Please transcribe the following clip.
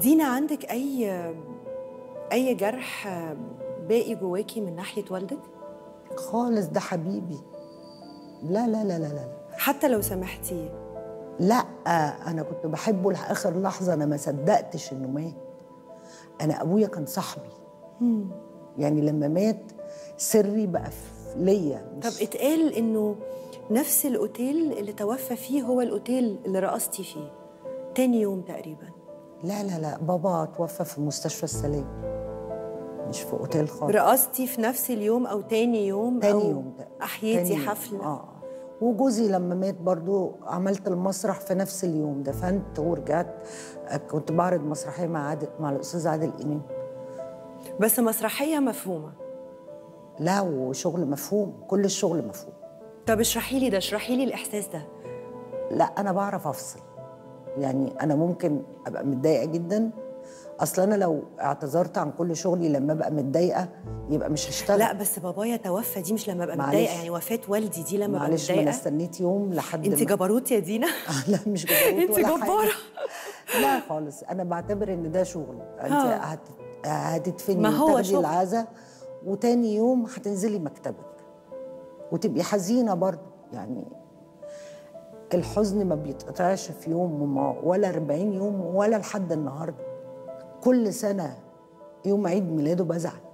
دينا عندك أي أي جرح باقي جواكي من ناحية والدك؟ خالص ده حبيبي. لا لا لا لا لا حتى لو سامحتيه لا أنا كنت بحبه لآخر لحظة أنا ما صدقتش إنه مات. أنا أبويا كان صاحبي. يعني لما مات سري بقى ليا طب اتقال إنه نفس الأوتيل اللي توفى فيه هو الأوتيل اللي رقصتي فيه تاني يوم تقريبا. لا لا لا بابا توفى في مستشفى السلام مش في أوتيل خالص. رقصتي في نفس اليوم أو تاني يوم تاني أو يوم أحييتي يوم. حفلة؟ آه. وجوزي لما مات برضو عملت المسرح في نفس اليوم دفنت ورجعت كنت بعرض مسرحية مع عادل مع الأستاذ عادل إمام. بس مسرحية مفهومة. لا وشغل مفهوم كل الشغل مفهوم. طب اشرحي لي ده اشرحي لي الإحساس ده. لا أنا بعرف أفصل. يعني أنا ممكن أبقى متضايقة جدا. أصل أنا لو اعتذرت عن كل شغلي لما أبقى متضايقة يبقى مش هشتغل. لا بس بابايا توفى دي مش لما أبقى معلش. متضايقه يعني وفاة والدي دي لما أبقى معلش ما أنا متضايقه استنيت يوم لحد انت جبروت يا دينا؟ لا مش جبروت انت. جبارة. لا خالص أنا بعتبر إن ده شغل. أنت. هتدفني ما هو وتاخدي شغل. العزا وتاني يوم هتنزلي مكتبك. وتبقي حزينة برضه. يعني الحزن ما بيتقطعش في يوم وما ولا 40 يوم ولا لحد النهارده. كل سنة يوم عيد ميلاده بزعل.